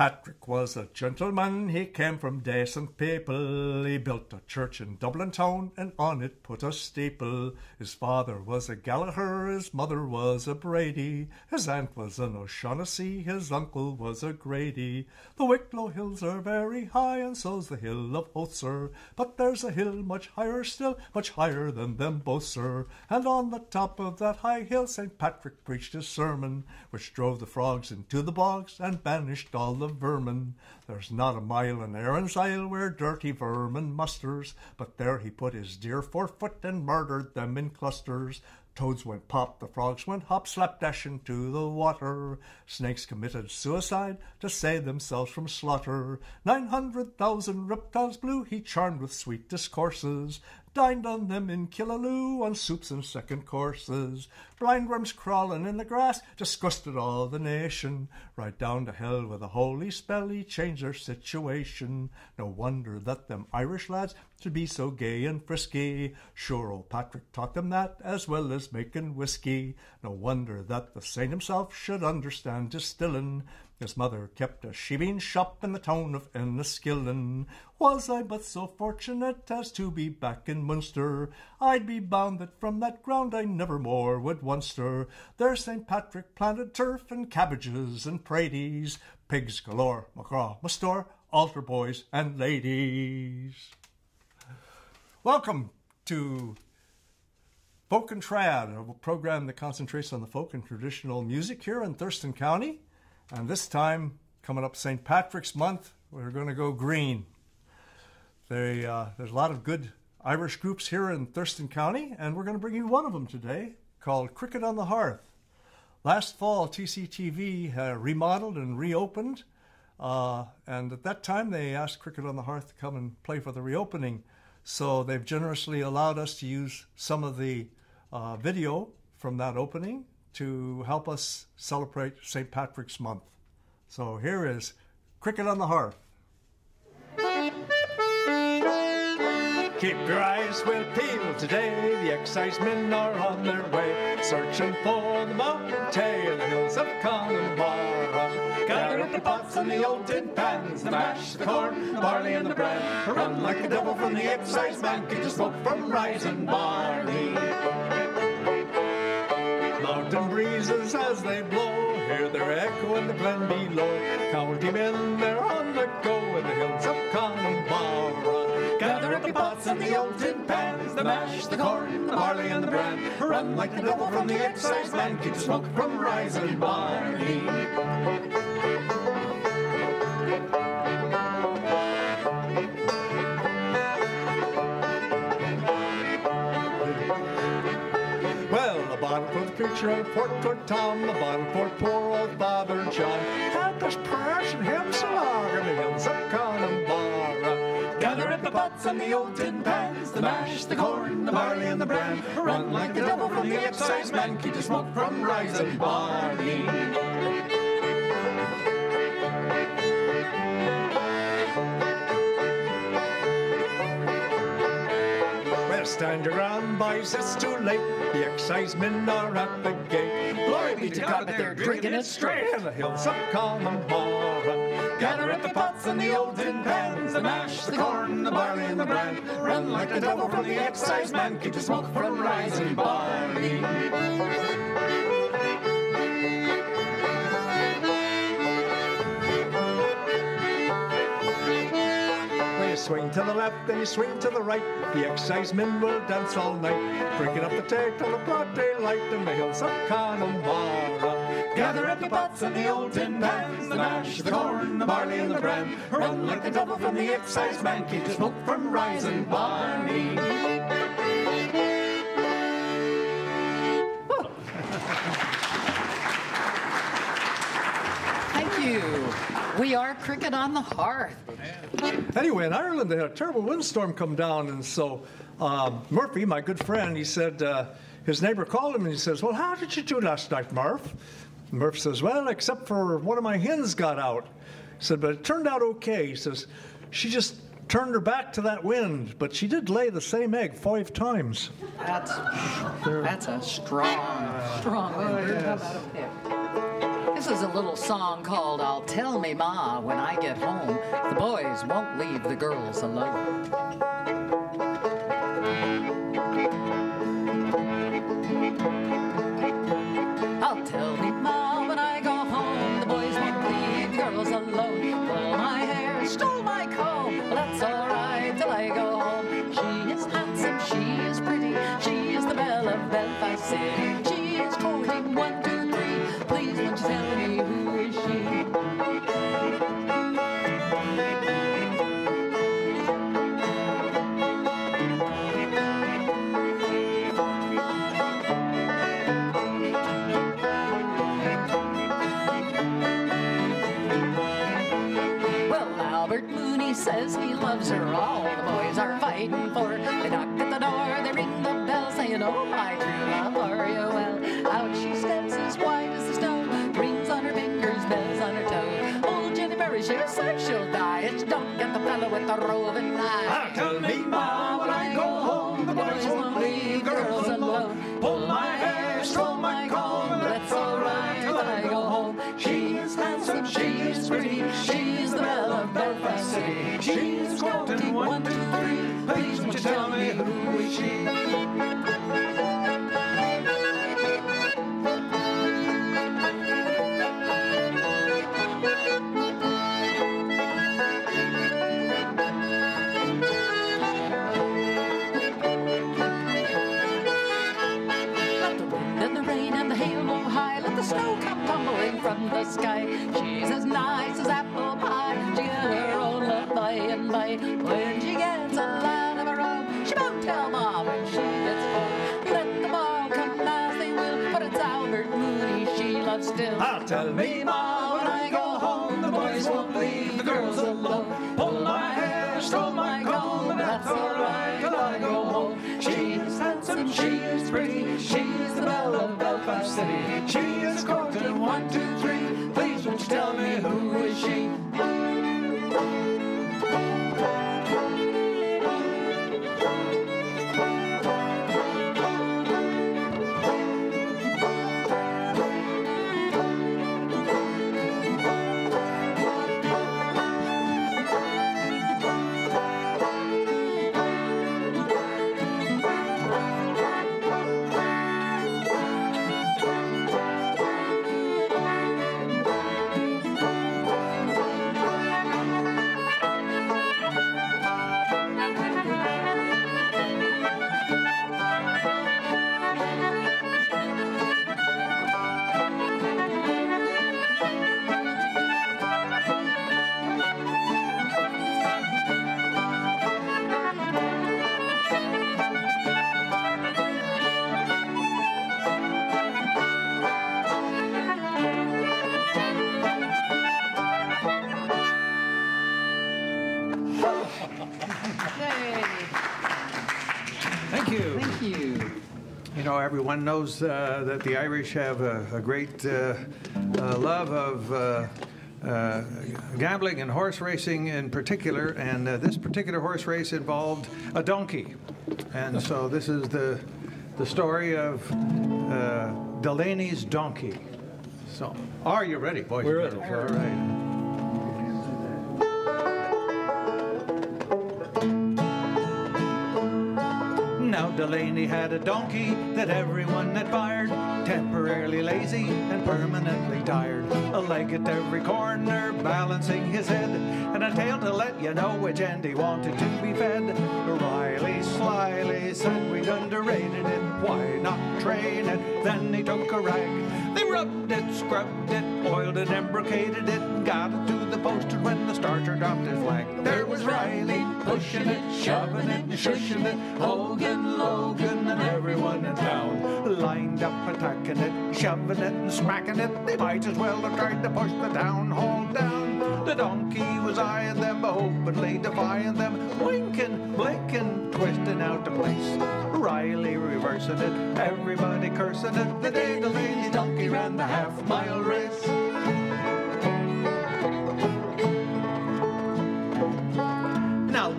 Patrick was a gentleman, he came from decent people. He built a church in Dublin town and on it put a steeple. His father was a Gallagher, his mother was a Brady. His aunt was an O'Shaughnessy, his uncle was a Grady. The Wicklow hills are very high and so's the hill of Howth, sir. But there's a hill much higher still, much higher than them both, sir. And on the top of that high hill St. Patrick preached his sermon, which drove the frogs into the bogs and banished all the vermin. There's not a mile in Erin's Isle where dirty vermin musters, but there he put his deer forefoot and murdered them in clusters. Toads went pop, the frogs went hop, slapdash into the water. Snakes committed suicide to save themselves from slaughter. Nine hundred thousand reptiles blue he charmed with sweet discourses dined on them in Killaloe on soups and second courses. Blindworms crawling in the grass disgusted all the nation. Right down to hell with a holy spell he changed their situation. No wonder that them Irish lads should be so gay and frisky. Sure old Patrick taught them that as well as making whiskey. No wonder that the saint himself should understand distilling. His mother kept a shebeen shop in the town of Enniskillen. Was I but so fortunate as to be back in Munster, I'd be bound that from that ground I never more would once stir. There St. Patrick planted turf and cabbages and praties, pigs galore, macraw, mustor, altar boys and ladies. Welcome to Folk and Trad, a program that concentrates on the folk and traditional music here in Thurston County. And this time, coming up St. Patrick's Month, we're going to go green. They, uh, there's a lot of good Irish groups here in Thurston County, and we're going to bring you one of them today called Cricket on the Hearth. Last fall, TCTV uh, remodeled and reopened, uh, and at that time they asked Cricket on the Hearth to come and play for the reopening. So they've generously allowed us to use some of the uh, video from that opening to help us celebrate St. Patrick's Month. So here is Cricket on the Hearth. Keep your eyes well peeled today, the excisemen are on their way, searching for the mountain tail, hills of Connemara. Gather up the pots and the old tin pans, the mash, the corn, the barley and the bran, run like the devil from the excise man, keep the smoke from rising barley breezes as they blow. Hear their echo in the glen below. County men, they're on the go in the hills of Connemara. Gather up the pots and the old tin pans, the mash, the corn, the barley and the bran. Run like the devil from the excise man, keep smoke from rising barley. The port for Tom, a bottle for poor old Father John. Had this prayers and hymns along in the hills of Connemara. Gather up the pots and the old tin pans, the mash, the corn, the barley and the bran. Run like the devil from the excise man, keep the smoke from rising barley. Stand your ground, boys, it's too late. The excisemen are at the gate. Glory be to God, but they're drinking it straight in the hills of Connemara. Gather up the pots and the old tin pans, the mash, the corn, the barley and the bran. Run like the devil from the excise man, keep the smoke from rising barley. Swing to the left, then you swing to the right. The excisemen will dance all night, breaking up the tape till the broad daylight in the hills of Connemara. Gather up the pots and the old tin pans, the mash, the corn, the barley and the bran. Run like the devil from the excise man, keep the smoke from rising barley. Thank you. We are Cricket on the Hearth. Anyway, in Ireland, they had a terrible windstorm come down, and so uh, Murphy, my good friend, he said, uh, his neighbor called him and he says, Well, how did you do last night, Murph? Murph says, Well, except for one of my hens got out. He said, But it turned out okay. He says, She just turned her back to that wind, but she did lay the same egg five times. That's, that's a strong, strong wind. Oh, yes. This is a little song called I'll Tell Me Ma When I Get Home. The boys won't leave the girls alone. Oh, my true love, are you well? Out she steps as white as the snow. Rings on her fingers, bells on her toe. Old Jenny Berry, she'll say she'll die. It's don't get the fellow with the roving eye. Ah, tell me, Ma, when I go home, the boys won't leave girls alone. Pull my hair, stroll my comb, that's alright till I go home. She is handsome, she is pretty, she's the belle of Belfast City. She's quoting one, two, three. Please won't you tell me who is she? Everyone knows uh, that the Irish have a, a great uh, uh, love of uh, uh, gambling and horse racing in particular, and uh, this particular horse race involved a donkey. And so this is the, the story of uh, Delaney's donkey. So, are you ready, boys? We're ready. All right. Delaney had a donkey that everyone admired, temporarily lazy and permanently tired. A leg at every corner, balancing his head, and a tail to let you know which end he wanted to be fed. Riley slyly said we'd underrated it, why not train it? Then he took a rag. They rubbed it, scrubbed it, oiled it, and brocaded it, got it to the post. And when the starter dropped his flag, there was Riley pushing it, shoving it, and shushing it. Hogan, Logan, and everyone in town lined up attacking it, shoving it, and smacking it. They might as well have tried to push the town hall down. The donkey was eyeing them, openly defying them, winking, blinking, twisting out of place. Riley reversing it, everybody cursing it. The day Delaney's donkey ran the half mile race.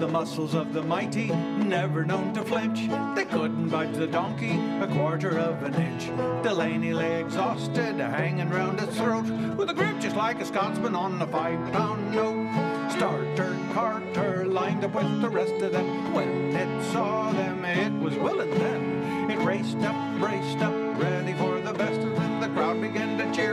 The muscles of the mighty, never known to flinch. They couldn't budge the donkey a quarter of an inch. Delaney lay exhausted, hanging round his throat, with a grip just like a Scotsman on a five-pound note. Starter, carter, lined up with the rest of them. When it saw them, it was willing then. It raced up, braced up, ready for the best and then The crowd began to cheer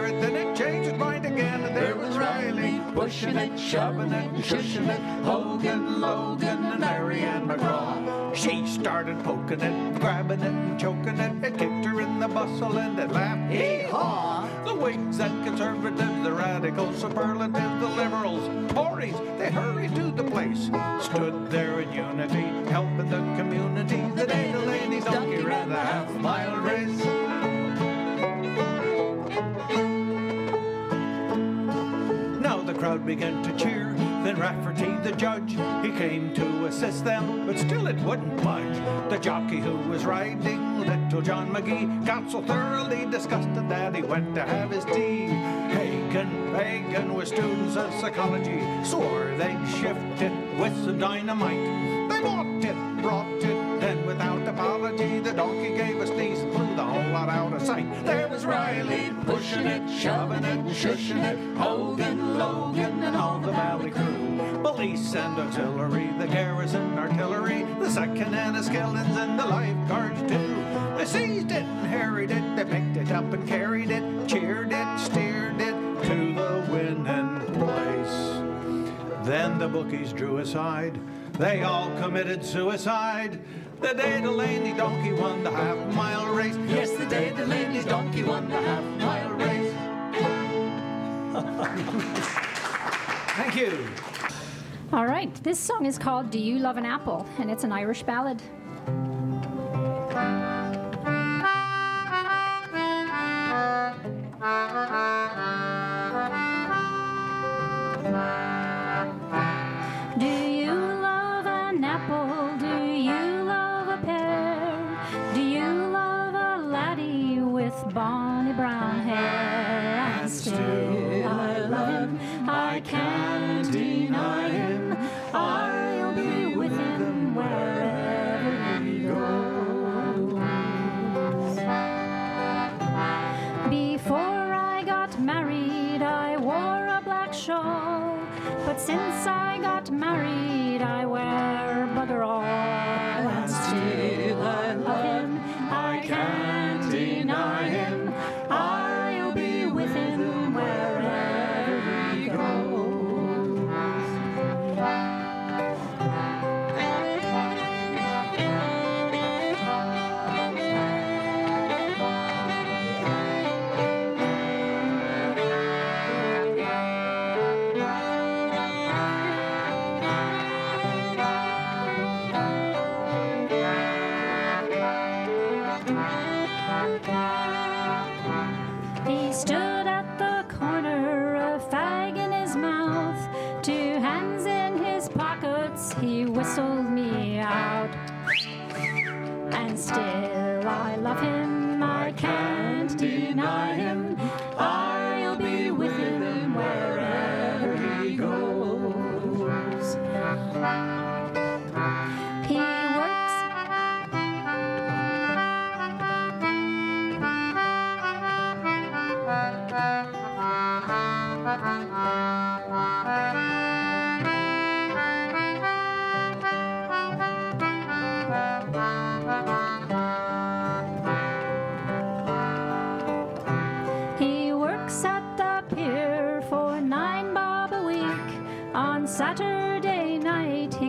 pushing it, shoving it, and shushing it. Hogan, Logan, and Marianne McGraw. She started poking it, grabbing it, and choking it. It kicked her in the bustle, and it laughed. Hee-haw! The Whigs and Conservatives, the Radicals, Superlatives, the Liberals, Tories, they hurried to the place. Stood there in unity, helping the community. The day Delaney's donkey ran the half-mile race. Crowd began to cheer. Then Rafferty, the judge, he came to assist them, but still it wouldn't budge. The jockey who was riding, little John McGee, got so thoroughly disgusted that he went to have his tea. Hagen, Pagan were students of psychology, swore they'd shift it with some dynamite. They bought it, brought it, the donkey gave a sneeze and blew the whole lot out of sight. There was Riley pushing it, shoving it, shushing it, Hogan, Logan, and all the valley crew. Police and artillery, the garrison artillery, the second Enniskillens and the lifeguards too. They seized it and harried it, they picked it up and carried it, cheered it, steered it to the winning place. Then the bookies drew aside. They all committed suicide. The day the Delaney Donkey won the half mile race. Yes, the day the Delaney's donkey won the half mile race. Thank you. All right, this song is called Do You Love an Apple? and it's an Irish ballad. Do laddie him.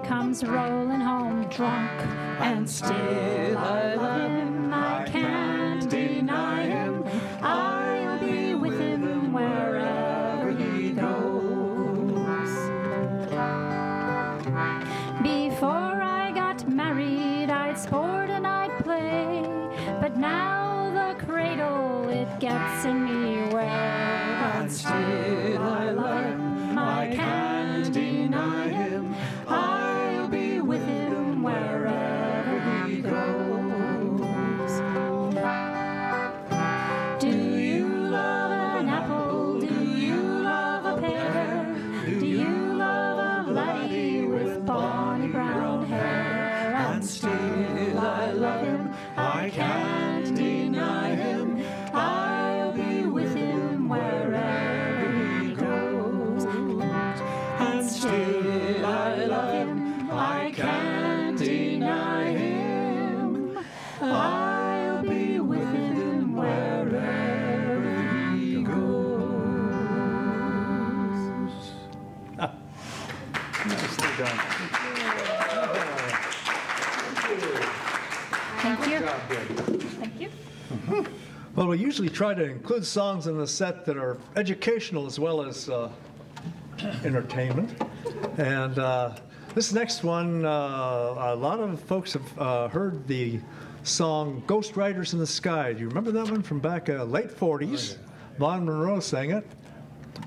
Comes rolling home drunk. And still I love done. Thank you. Job, good. Thank you. Well, we usually try to include songs in the set that are educational as well as uh, entertainment. And uh, this next one, uh, a lot of folks have uh, heard the song Ghost Riders in the Sky. Do you remember that one from back uh, late 40s? Vaughn Monroe sang it.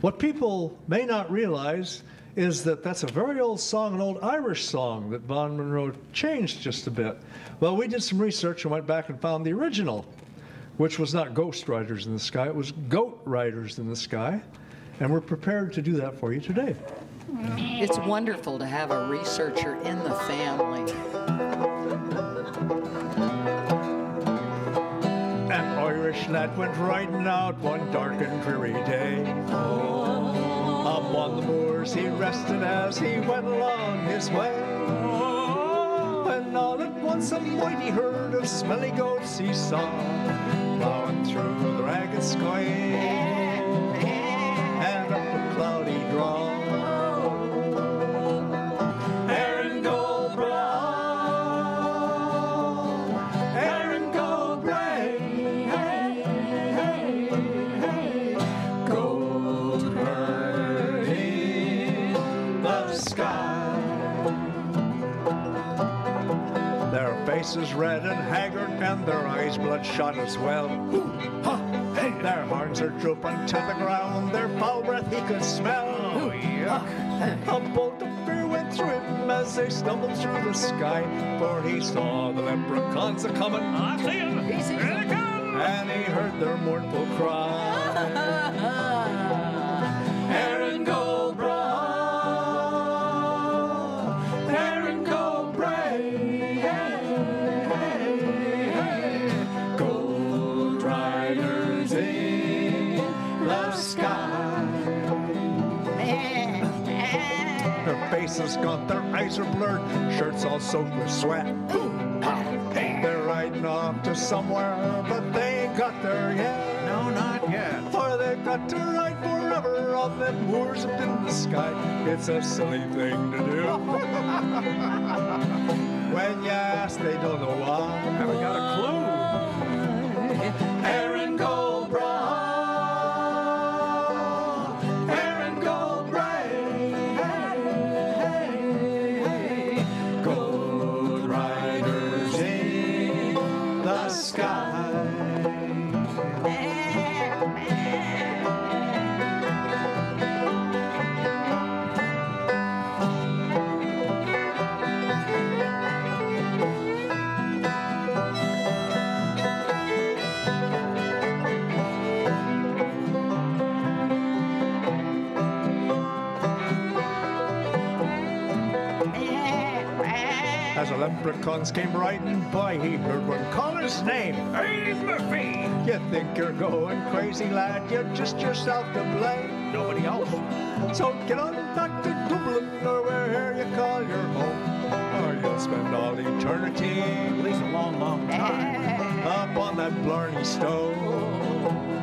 What people may not realize is that that's a very old song, an old Irish song that Vaughn Monroe changed just a bit. Well, we did some research and went back and found the original, which was not Ghost Riders in the Sky, it was Goat Riders in the Sky. And we're prepared to do that for you today. It's wonderful to have a researcher in the family. An Irish lad went riding out one dark and dreary day. Up on the moors he rested as he went along his way. When all at once a mighty herd of smelly goats he saw, plowing through the ragged sky faces red and haggard, and their eyes bloodshot as well. Ha, hey, their horns are drooping to the ground, their foul breath he could smell. Ha, a bolt of fear went through him as they stumbled through the sky, for he saw the leprechauns a coming. I see him. He sees Here they come. And he heard their mournful cry. eyes are blurred, shirts all soaked with sweat. They're riding off to somewhere, but they ain't got there yet. No, not yet. For they've got to ride forever on them moors up in the sky. It's a silly thing to do. when you ask, they don't know why. Haven't got a clue. Leprechauns came riding by, he heard one call his name. Hey, Murphy! You think you're going crazy, lad? You're just yourself to blame. Nobody else. So get on back to Dublin or wherever you call your home. Or you'll spend all eternity At least a long, long time. up on that Blarney stone.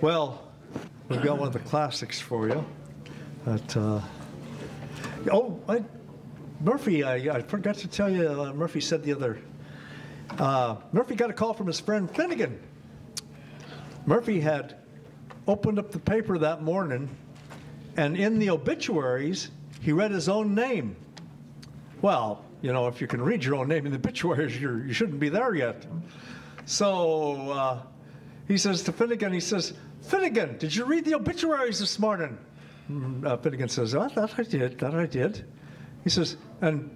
Well, we've got one of the classics for you. But, uh, oh, I, Murphy, I, I forgot to tell you, uh, Murphy said the other, uh, Murphy got a call from his friend Finnegan. Murphy had opened up the paper that morning, and in the obituaries, he read his own name. Well, you know, if you can read your own name in the obituaries, you're, you shouldn't be there yet. So uh, he says to Finnegan, he says, Finnegan, did you read the obituaries this morning? Mm, Uh, Finnegan says, oh, that I did, that I did. He says, and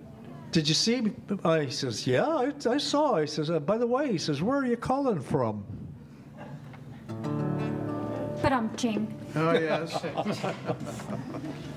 did you see? Uh, he says, yeah, I, I saw. He says, uh, by the way, he says, where are you calling from? But I'm ching. Oh, yes.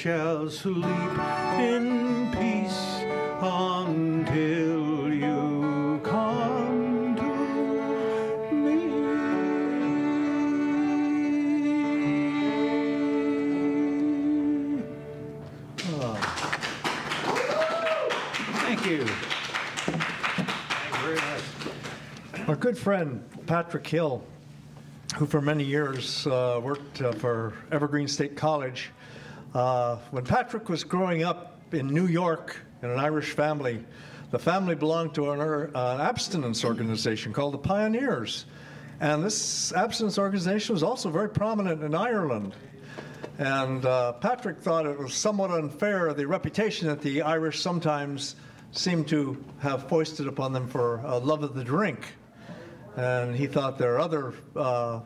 shall sleep in peace until you come to me. Thank you. Thank you very much. Our good friend Patrick Hill, who for many years uh, worked uh, for Evergreen State College, uh, when Patrick was growing up in New York in an Irish family, the family belonged to an uh, abstinence organization called the Pioneers. And this abstinence organization was also very prominent in Ireland. And uh, Patrick thought it was somewhat unfair, the reputation that the Irish sometimes seem to have foisted upon them for a love of the drink. And he thought there are other, uh,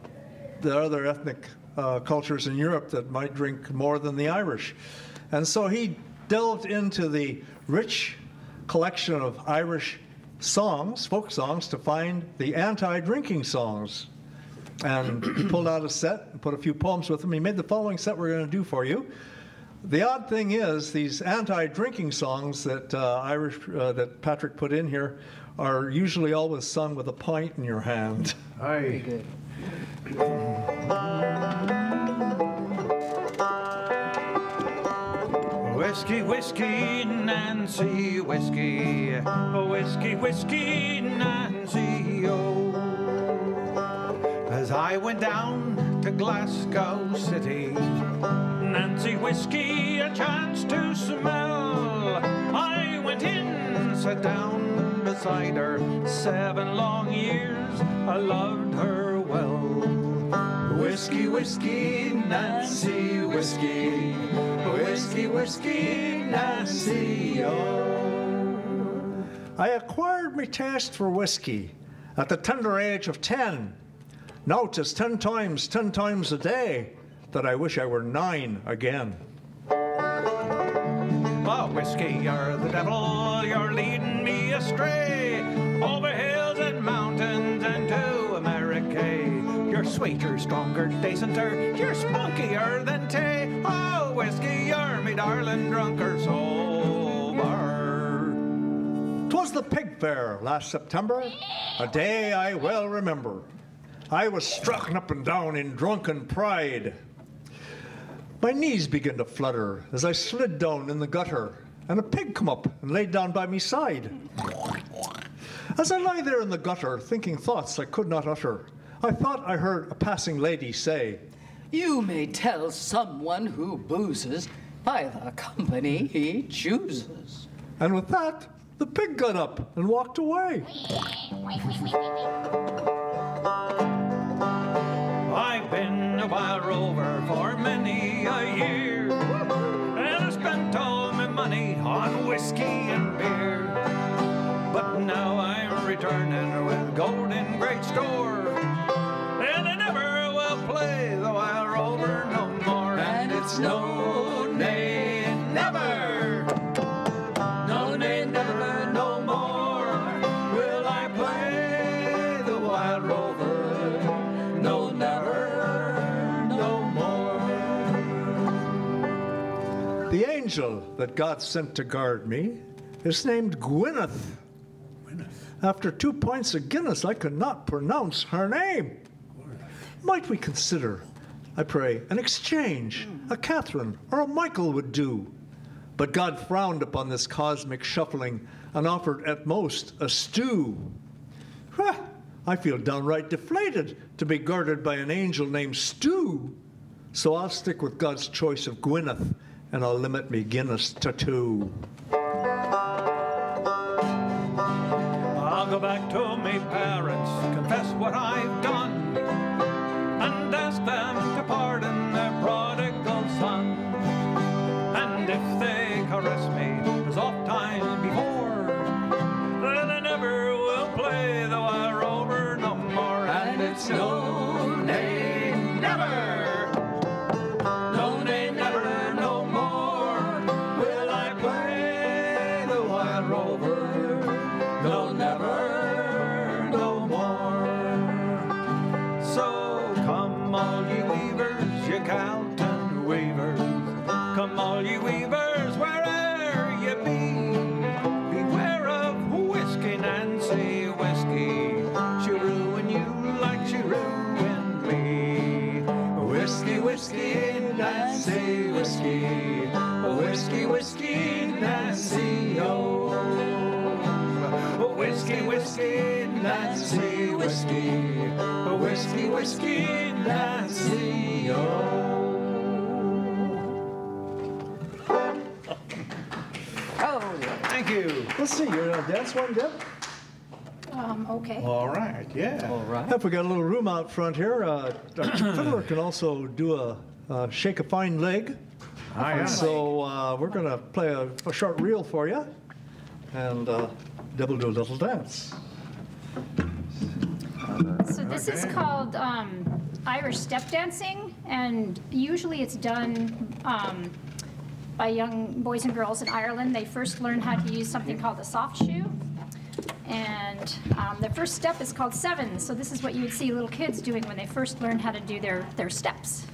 there are other ethnic uh, cultures in Europe that might drink more than the Irish. And so he delved into the rich collection of Irish songs, folk songs, to find the anti drinking songs. And he pulled out a set and put a few poems with them. He made the following set we're going to do for you. The odd thing is, these anti-drinking songs that uh, Irish uh, that Patrick put in here are usually always sung with a pint in your hand. Aye. Whiskey, whiskey, Nancy, whiskey. Whiskey, whiskey, Nancy, oh. As I went down to Glasgow City, Nancy whiskey, a chance to smell. I went in, sat down beside her. Seven long years, I loved her well. Whiskey, whiskey, Nancy, whiskey. Whiskey, whiskey, Nancy, oh. I acquired my taste for whiskey at the tender age of ten. Now 'tis ten times, ten times a day that I wish I were nine again. Oh, whiskey, you're the devil, you're leading me astray. Over Sweeter, stronger, decenter, you're spunkier than tea. Oh, whiskey, you're me darling drunker sober. 'Twas the pig fair last September, a day I well remember. I was struck up and down in drunken pride. My knees began to flutter as I slid down in the gutter, and a pig come up and laid down by me side. As I lie there in the gutter, thinking thoughts I could not utter, I thought I heard a passing lady say, You may tell someone who boozes by the company he chooses. and with that, the pig got up and walked away. I've been a wild rover for many a year, and I spent all my money on whiskey and beer. But now I'm returning with gold in great store, play the wild rover no more. And it's no, nay, never. No, nay, never, no more will I play the wild rover. No, never, no more. The angel that God sent to guard me is named Gwyneth. After two pints of Guinness, I could not pronounce her name. Might we consider, I pray, an exchange? A Catherine or a Michael would do. But God frowned upon this cosmic shuffling and offered at most a stew. Huh, I feel downright deflated to be guarded by an angel named Stew. So I'll stick with God's choice of Gwyneth and I'll limit me Guinness to two. I'll go back to me parents, confess what I've done, them to pardon their prodigal son. And if they caress me as oft times before, then I never will play the wire rover no more. And it's no, Whiskey, whiskey, Nancy, whiskey. Whiskey, whiskey, Nancy, oh. Oh. Thank you. Let's see, you're gonna dance one, Deb? Um, okay. All right, yeah. All right. If we got a little room out front here, uh, our fiddler can also do a, uh shake a fine leg. Hi, yeah. So uh, we're gonna play a, a short reel for you, and uh, Deb will do a little dance. So this is called um, Irish step dancing. and usually it's done um, by young boys and girls in Ireland. They first learn how to use something called a soft shoe. And um, the first step is called seven. So this is what you would see little kids doing when they first learn how to do their, their steps.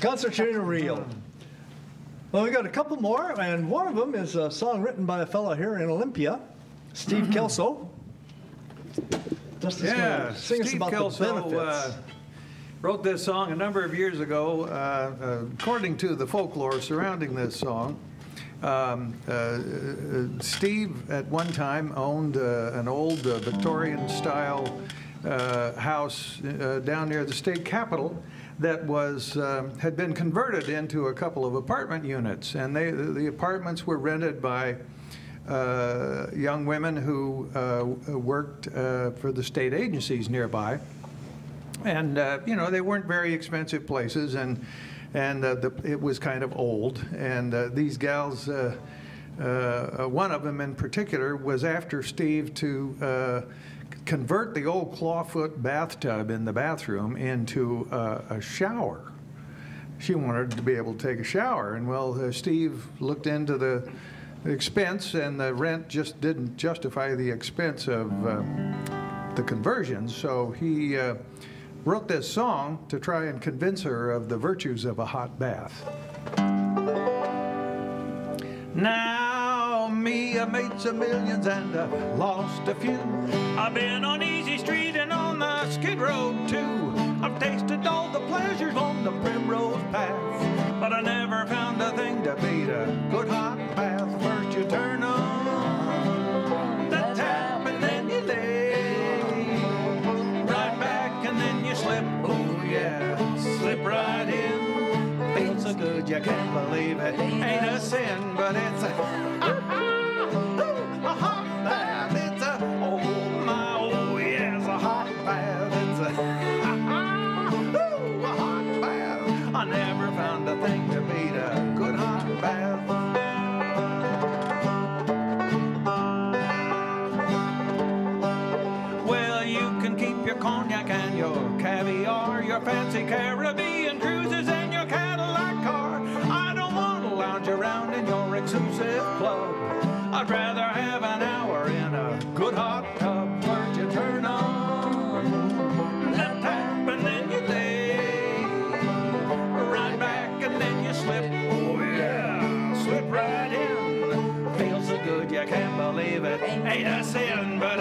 Concertina reel. Well, we got a couple more, and one of them is a song written by a fellow here in Olympia, Steve Kelso. Dusty's Yeah, sing us Steve about Kelso the benefits. uh, wrote this song a number of years ago. Uh, uh, according to the folklore surrounding this song, um, uh, uh, Steve at one time owned uh, an old uh, Victorian-style uh, house uh, down near the state capitol that was um, had been converted into a couple of apartment units, and they the apartments were rented by uh, young women who uh, worked uh, for the state agencies nearby. And, uh, you know, they weren't very expensive places, and, and uh, the, it was kind of old. And these gals, one of them in particular, was after Steve to convert the old clawfoot bathtub in the bathroom into uh, a shower she wanted to be able to take a shower. And well, uh, Steve looked into the expense, and the rent just didn't justify the expense of uh, the conversion. So he uh, wrote this song to try and convince her of the virtues of a hot bath. Now, me, I made some millions and I lost a few. I've been on Easy Street and on the Skid Road too. I've tasted all the pleasures on the Primrose Path, but I never found a thing to beat a good hot bath. First you turn on the tap and then you lay right back and then you slip. Oh yeah, slip right in. So good you can't believe it. Ain't a sin, but it's a, hot bath. It's a oh my oh yes, a hot bath. It's a, hot bath. I never found a thing to beat a good hot bath. Well, you can keep your cognac and your caviar, your fancy Caribbean cruises exclusive club. I'd rather have an hour in a good hot tub. First you turn on the tap and then you lay right back and then you slip. Oh yeah, slip right in. Feels so good you can't believe it. Ain't a sin, but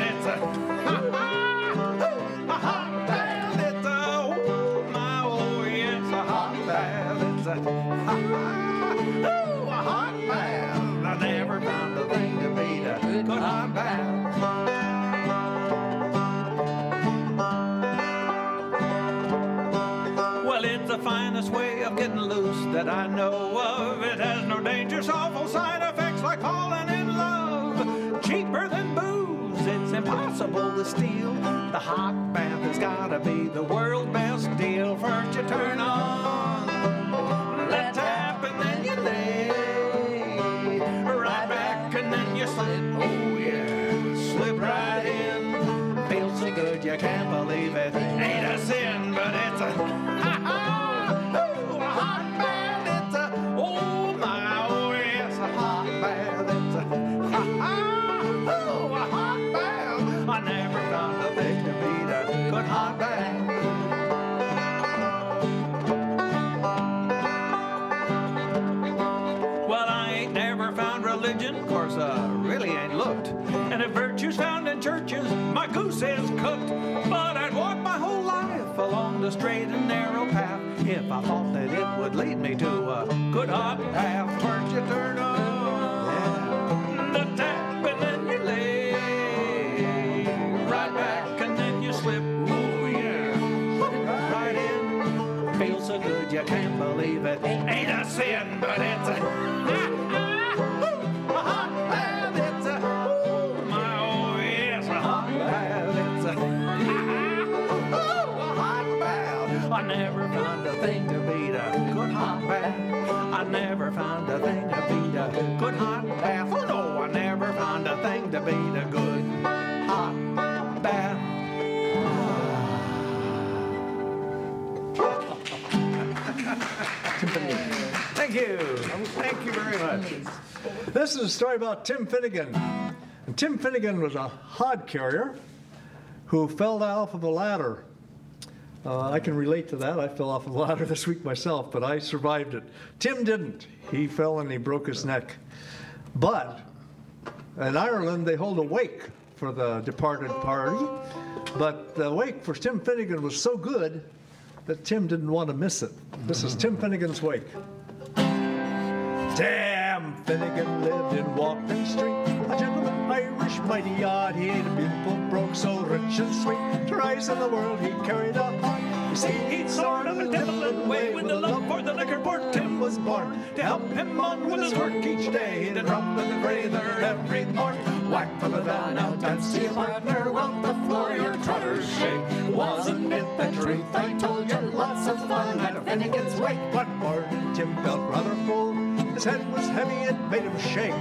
that I know of. It has no dangerous, awful side effects like falling in love. Cheaper than booze, it's impossible to steal. The hot bath has gotta be the world's best deal. First you turn on the tap and then you lay right back and then you slip. Oh yeah, slip right in. Feels so good you can't believe it. Ain't a sin, but it's a is cooked. But I'd walk my whole life along the straight and narrow path if I thought that it would lead me to a good hot path. First you turn on the tap and then you lay right back and then you slip. Ooh, yeah. Right in. So good you can't believe it. Ain't a sin, but it's a... never found a thing to beat a good hot bath. I never found a thing to beat a good hot bath. Oh no, I never found a thing to beat a good hot bath. Thank you. Thank you very much. This is a story about Tim Finnegan. And Tim Finnegan was a hod carrier who fell off of a ladder. Uh, I can relate to that. I fell off a ladder this week myself, but I survived it. Tim didn't. He fell and he broke his neck. But in Ireland, they hold a wake for the departed party. But the wake for Tim Finnegan was so good that Tim didn't want to miss it. This is Tim Finnegan's wake. Tim Finnegan lived in Walking Street. A gentleman, Irish, mighty odd. He ain't a beautiful broke, so rich and sweet. To rise in the world, he carried a heart. You see, he'd sort of a devilish way with a love for the liquor port. Tim was born to help him on with his work each day. To drop in the breather every morn. Whack for the down, out dance your partner. Well, the floor your trotters shake. Wasn't it the truth? I told you lots of fun at Finnegan's wake. One morning, Tim felt rather full. His head was heavy, it made him shake.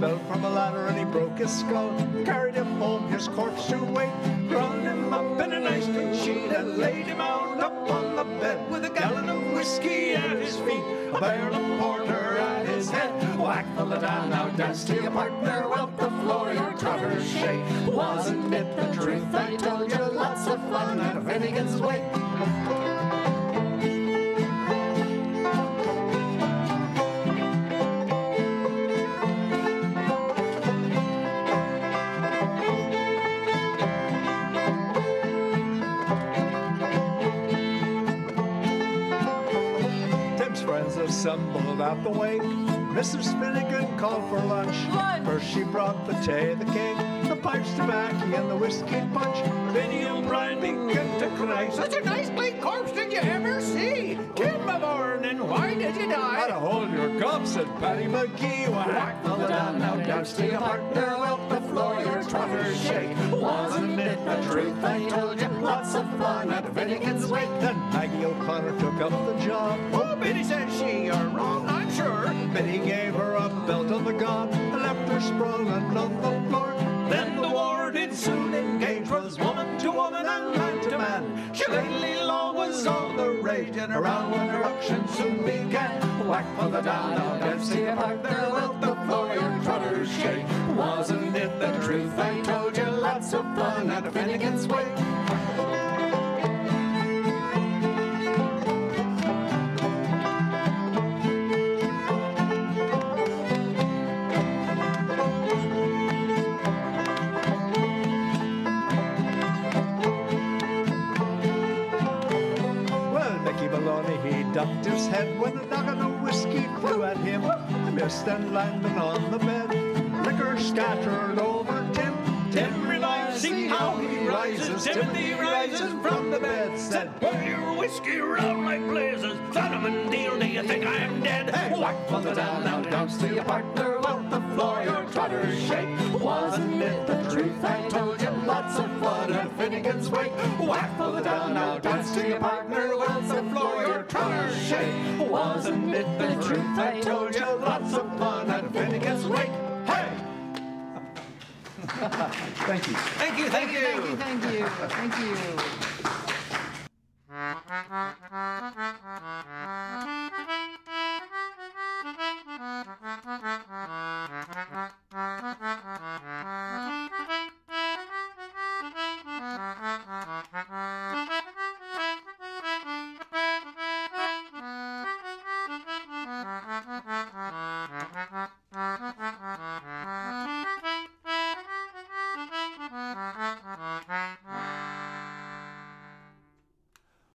Fell from a ladder and he broke his skull. Carried him home, his corpse to wait. Rolled him up in a nice clean sheet and laid him out up on the bed with a gallon of whiskey at his feet, a barrel of porter at his head. Whack the down, now to your partner, well the floor your trotters shake. Wasn't it the truth? I told you lots of fun at Finnegan's wake. Friends assembled at the wake. Mrs. Finnegan called for lunch. Lunch. First she brought the tea, the cake, the pipes, tobacco, and the whiskey punch. Benny O'Brien began to cry. Such a nice clean corpse did you ever see? Tim Mavorn, and why did you die? How to hold your cup, said Paddy McGee. Whack the down, now dance to your partner, well the floor your trotters shake. Wasn't it the truth? I told you lots of fun at Finnegan's wake. Then Maggie O'Connor took up the job. Oh, Betty says she you're wrong, I'm sure. Betty gave her a belt on the gob and left her sprawling on the floor. Then the war did soon engage, was woman to woman and man to man. Shillelagh law was all the rage, and around when eruption soon began. Whack for the down, now dance to your partner, well the floor your trotters shake. Wasn't it the truth? I told you lots of fun at Finnegan's Wake. Ducked his head when a noggin of whiskey flew at him. Missed and landed on the bed. Liquor scattered over Tim. Tim see how he rises. Timothy rises from the bed, said, Well, your whiskey round like blazes. Thunderman deal, do you think I'm dead? Hey, whack for the down, now dance to your partner, well the floor your trotters shake. Wasn't it the truth? I told you lots of fun Finnegan's Wake. Whack the down, now dance to your partner, once the floor your trousers shake. Wasn't it the truth I told you? Lots of fun at Finnegan's Wake. Hey! thank you. Thank you, thank you. Thank you, thank you, thank you. Thank you. Ha ha.